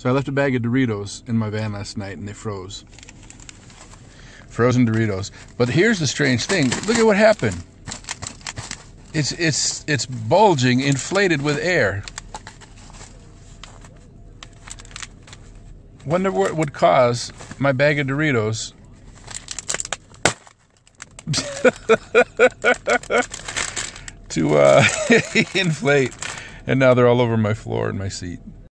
So I left a bag of Doritos in my van last night and they froze. Frozen Doritos. But here's the strange thing. Look at what happened. It's it's it's bulging, inflated with air. Wonder what would cause my bag of Doritos to uh, inflate, and now they're all over my floor and my seat.